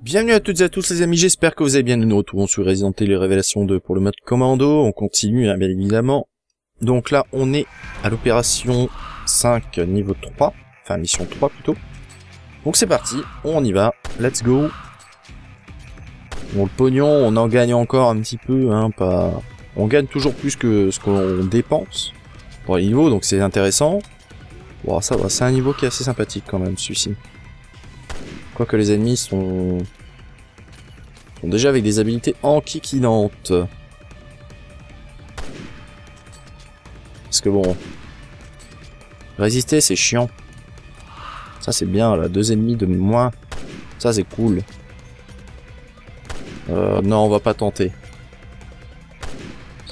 Bienvenue à toutes et à tous les amis, j'espère que vous allez bien. Nous nous retrouvons sur Resident Evil Révélation 2 pour le mode commando. On continue, hein, bien évidemment. Donc là, on est à l'opération 5, niveau 3. Enfin, mission 3 plutôt. Donc c'est parti, on y va. Let's go. Bon, le pognon, on en gagne encore un petit peu, hein, pas... On gagne toujours plus que ce qu'on dépense pour les niveaux, donc c'est intéressant. Bon, ça va, c'est un niveau qui est assez sympathique quand même, celui-ci. Quoique les ennemis sont sont déjà avec des habilités enquiquinantes. Parce que bon... Résister, c'est chiant. Ça, c'est bien, là. Deux ennemis de moins. Ça, c'est cool. Euh, non, on va pas tenter.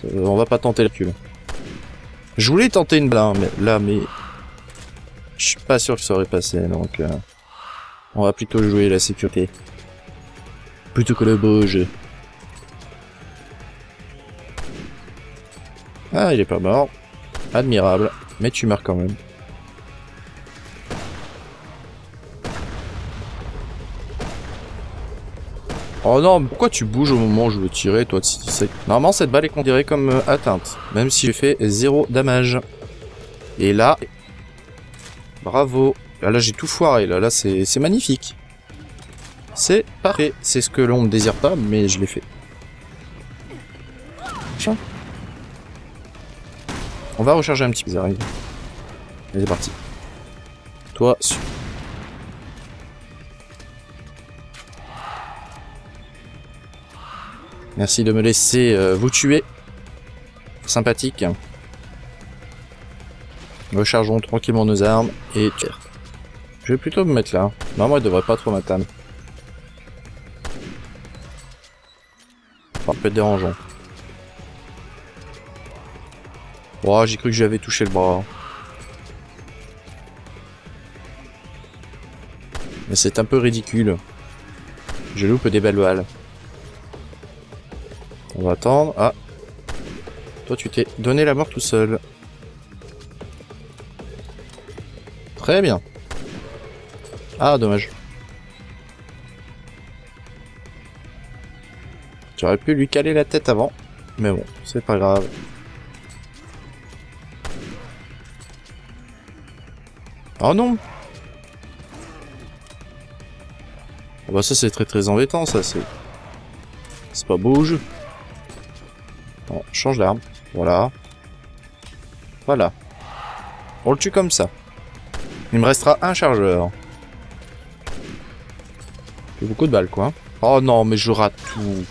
Euh, on va pas tenter le cul. Je voulais tenter une blague, mais là, mais... Je suis pas sûr que ça aurait passé, donc... Euh, on va plutôt jouer la sécurité plutôt que le beau jeu. Ah, il est pas mort. Admirable. Mais tu meurs quand même. Oh non, pourquoi tu bouges au moment où je veux tirer, toi Normalement, cette balle est considérée comme euh, atteinte, même si j'ai fait zéro damage. Et là... Bravo. Là, là j'ai tout foiré, là, là c'est magnifique. C'est parfait. C'est ce que l'on ne désire pas, mais je l'ai fait. On va recharger un petit peu. C'est parti. Toi, Merci de me laisser euh, vous tuer. Sympathique. Rechargeons tranquillement nos armes et Je vais plutôt me mettre là. Moi, il devrait pas trop m'atteindre. un peu dérangeant. Oh, j'ai cru que j'avais touché le bras. Mais c'est un peu ridicule. Je loupe des belles balles. On va attendre. Ah. Toi, tu t'es donné la mort tout seul. Très bien. Ah, dommage. J'aurais pu lui caler la tête avant. Mais bon, c'est pas grave. Oh non bah ça c'est très très embêtant ça, c'est... C'est pas beau au. Bon, change d'arme. Voilà. Voilà. On le tue comme ça. Il me restera un chargeur. J'ai beaucoup de balles quoi. Oh non mais je rate tout.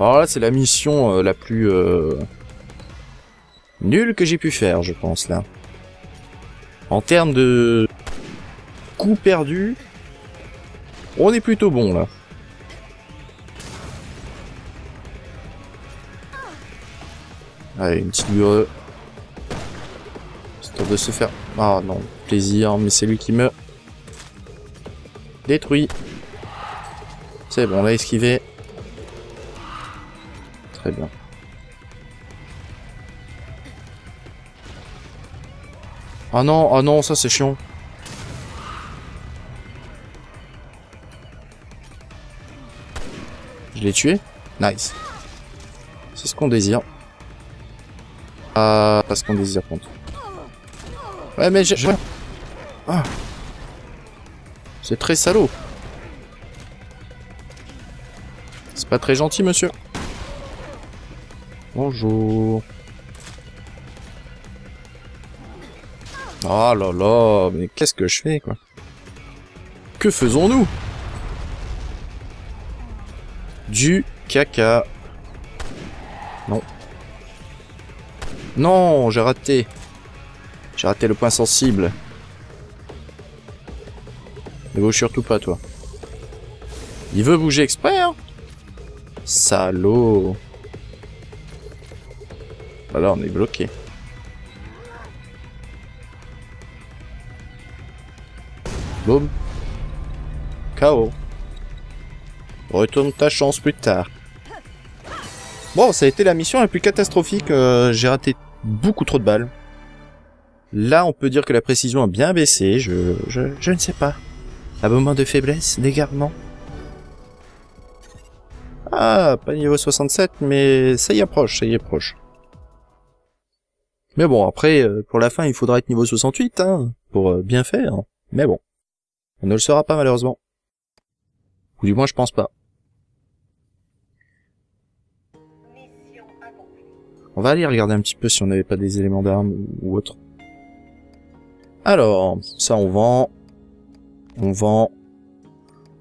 Alors là, c'est la mission euh, la plus euh, nulle que j'ai pu faire, je pense, là. En termes de coup perdu, on est plutôt bon, là. Allez, une petite C'est Histoire de se faire... Ah non, plaisir, mais c'est lui qui me détruit. C'est bon, on a esquivé. Très bien. Ah non, ah non, ça c'est chiant. Je l'ai tué Nice. C'est ce qu'on désire. Ah, pas ce qu'on désire, contre. Ouais, mais je... Ah. C'est très salaud. C'est pas très gentil, monsieur. Bonjour. Oh là là, mais qu'est-ce que je fais, quoi? Que faisons-nous? Du caca. Non. Non, j'ai raté. J'ai raté le point sensible. Ne bouge surtout pas, toi. Il veut bouger exprès, hein Salaud. Voilà, on est bloqué. Boum. KO. Retourne ta chance plus tard. Bon, ça a été la mission la plus catastrophique. euh, J'ai raté beaucoup trop de balles. Là, on peut dire que la précision a bien baissé. Je, je, je ne sais pas. Un moment de faiblesse, d'égarement. Ah, pas niveau 67, mais ça y approche, ça y approche. Mais bon, après, euh, pour la fin, il faudra être niveau 68, hein, pour euh, bien faire. Mais bon, on ne le sera pas malheureusement. Ou du moins, je pense pas. On va aller regarder un petit peu si on n'avait pas des éléments d'armes ou autre. Alors, ça on vend. On vend.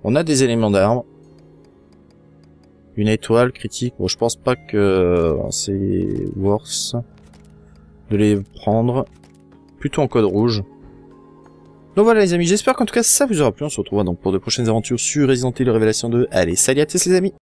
On a des éléments d'armes. Une étoile critique. Bon, je pense pas que c'est worth de les prendre. Plutôt en code rouge. Donc voilà les amis, j'espère qu'en tout cas ça vous aura plu. On se retrouvera donc pour de prochaines aventures sur Resident Evil Révélation 2. Allez, salut à tous les amis